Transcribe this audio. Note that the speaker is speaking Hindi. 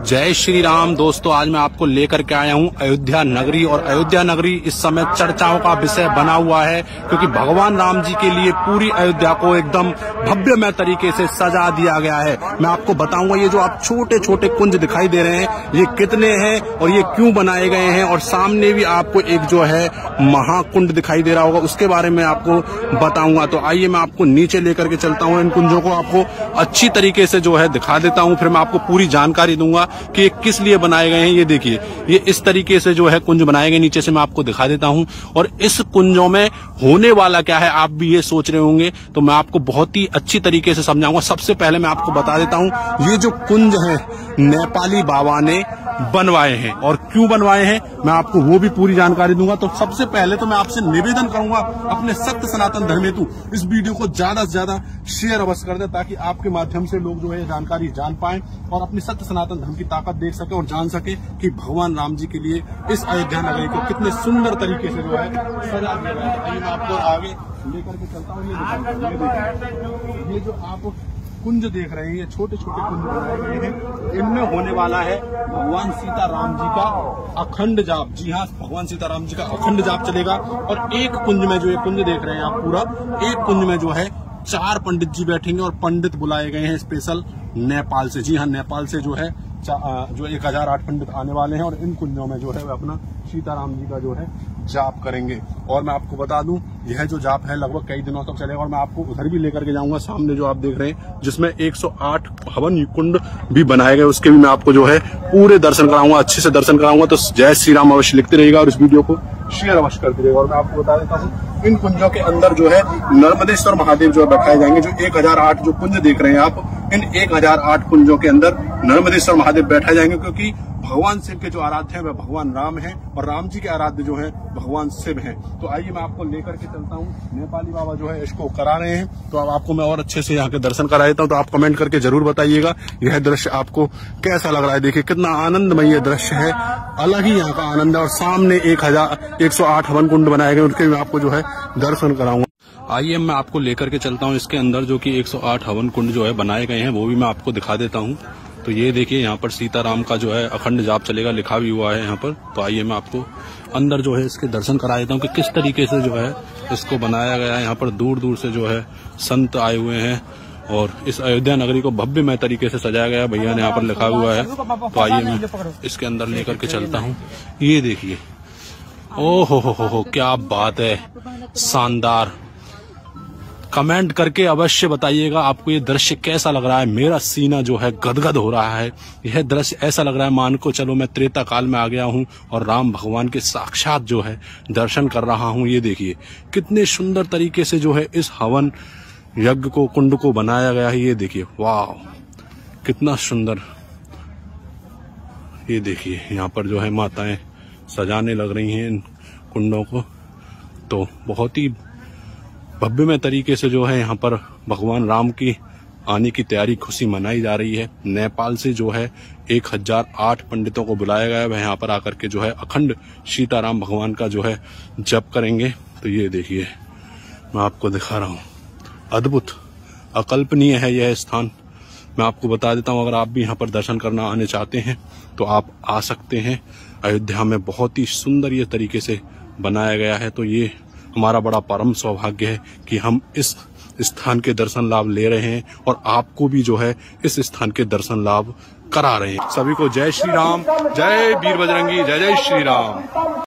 जय श्री राम। दोस्तों, आज मैं आपको लेकर के आया हूँ अयोध्या नगरी और अयोध्या नगरी इस समय चर्चाओं का विषय बना हुआ है क्योंकि भगवान राम जी के लिए पूरी अयोध्या को एकदम भव्यमय तरीके से सजा दिया गया है। मैं आपको बताऊँगा ये जो आप छोटे छोटे कुंज दिखाई दे रहे हैं, ये कितने हैं और ये क्यों बनाए गए हैं और सामने भी आपको एक जो है महाकुंड दिखाई दे रहा होगा, उसके बारे में आपको बताऊँगा। तो आइए मैं आपको नीचे लेकर के चलता हूँ इन कुंजों को, आपको अच्छी तरीके से जो है दिखा देता हूँ, फिर मैं आपको पूरी जानकारी दूँगा। कि किस लिए बनाए गए हैं, ये देखिए। ये इस तरीके से जो है कुंज बनाए गए, नीचे से मैं आपको दिखा देता हूँ। और इस कुंजों में होने वाला क्या है, आप भी ये सोच रहे होंगे तो मैं आपको बहुत ही अच्छी तरीके से समझाऊँगा। सबसे पहले मैं आपको बता देता हूँ, ये जो कुंज है, नेपाली बाबा ने बनवाए हैं और क्यों बनवाए हैं, मैं आपको वो भी पूरी जानकारी दूँगा। तो सबसे पहले तो मैं आपसे निवेदन करूँगा अपने सत्य सनातन धर्म हेतु इस वीडियो को ज़्यादा से ज़्यादा शेयर अवश्य कर दे, ताकि आपके माध्यम से लोग जो है जानकारी जान पाए और अपनी सत्य सनातन धर्म की ताकत देख सके और जान सके कि भगवान राम जी के लिए इस अयोध्या नगरी को कितने सुंदर तरीके से जो है सजा दिया है। आपको आगे लेकर के चलता हूँ। ये जो आप कुंज देख रहे हैं, ये छोटे छोटे कुंज बनाए गए हैं। इनमें होने वाला है भगवान सीताराम जी का अखंड जाप। जी हाँ भगवान सीताराम जी का अखंड जाप चलेगा। और एक कुंज में जो ये कुंज देख रहे हैं आप पूरा, एक कुंज में जो है चार पंडित जी बैठेंगे और पंडित बुलाए गए हैं स्पेशल नेपाल से। जी हाँ नेपाल से जो है जो एक हज़ार आठ पंडित आने वाले हैं और इन कुंजों में जो है वह अपना सीताराम जी का जो है जाप करेंगे। और मैं आपको बता दूँ, यह जो जाप है, लगभग कई दिनों तक चलेगा और मैं आपको उधर भी लेकर के जाऊँगा, सामने जो आप देख रहे हैं, जिसमें 108 हवन कुंड भी बनाए गए, उसके भी मैं आपको जो है पूरे दर्शन कराऊँगा, अच्छे से दर्शन कराऊँगा। तो जय श्री राम अवश्य लिखते रहेगा और इस वीडियो को शेयर अवश्य करते रहेगा और मैं आपको बता देता हूँ, इन कुंजों के अंदर जो है, नर्मदेश्वर महादेव जो है बैठाए जाएँगे, जो एक हज़ार आठ जो कुंज देख रहे हैं आप, इन एक कुंजों के अंदर नर्मदेश्वर महादेव बैठाए जाएँगे, क्योंकि भगवान शिव के जो आराध्य है, वह भगवान राम है और राम जी के आराध्य जो है, भगवान शिव है। तो आइए मैं आपको लेकर के चलता हूँ। नेपाली बाबा जो है, इसको करा रहे हैं। तो अब आपको मैं और अच्छे से यहाँ के दर्शन करा देता हूँ। तो आप कमेंट करके ज़रूर बताइएगा, यह दृश्य आपको कैसा लग रहा है? देखिए, कितना आनंदमय दृश्य है। अलग ही यहाँ का आनंद है और सामने एक हज़ार, एक सौ आठ हवन कुंड बनाए गए उनके मैं आपको जो है दर्शन कराऊँगा। आइए मैं आपको लेकर के चलता हूँ। इसके अंदर जो कि 108 हवन कुंड जो है बनाए गए हैं, वो भी मैं आपको दिखा देता हूँ। तो ये देखिए, यहाँ पर सीताराम का जो है अखंड जाप चलेगा, लिखा भी हुआ है यहाँ पर। तो आइए मैं आपको अंदर जो है इसके दर्शन करा देता हूँ कि किस तरीके से जो है इसको बनाया गया है। यहाँ पर दूर दूर से जो है संत आए हुए हैं और इस अयोध्या नगरी को भव्यमय तरीके से सजाया गया भैया ने यहाँ पर लिखा हुआ है। तो आइए मैं इसके अंदर लेकर के चलता हूँ। ये देखिए। ओ हो हो हो, क्या बात है। शानदार। कमेंट करके अवश्य बताइएगा आपको ये दृश्य कैसा लग रहा है। मेरा सीना जो है गदगद हो रहा है। यह दृश्य ऐसा लग रहा है मान को चलो मैं त्रेता काल में आ गया हूँ और राम भगवान के साक्षात जो है दर्शन कर रहा हूँ। ये देखिए, कितने सुंदर तरीके से जो है इस हवन यज्ञ को, कुंड को बनाया गया है। ये देखिए वाह कितना सुंदर। ये देखिए, यहाँ पर जो है माताएँ सजाने लग रही हैं इन कुंडों को। तो बहुत ही भव्यमय तरीके से जो है यहाँ पर भगवान राम की आने की तैयारी खुशी मनाई जा रही है। नेपाल से जो है एक हज़ार आठ पंडितों को बुलाया गया है। वह यहाँ पर आकर के जो है अखंड सीताराम भगवान का जो है जप करेंगे। तो ये देखिए, मैं आपको दिखा रहा हूँ। अद्भुत, अकल्पनीय है यह स्थान। मैं आपको बता देता हूँ, अगर आप भी यहाँ पर दर्शन करना आने चाहते हैं तो आप आ सकते हैं। अयोध्या में बहुत ही सुंदर ये तरीके से बनाया गया है। तो ये हमारा बड़ा परम सौभाग्य है कि हम इस स्थान के दर्शन लाभ ले रहे हैं और आपको भी जो है इस स्थान के दर्शन लाभ करा रहे हैं। सभी को जय श्री राम, जय वीर बजरंगी जय जय श्री राम।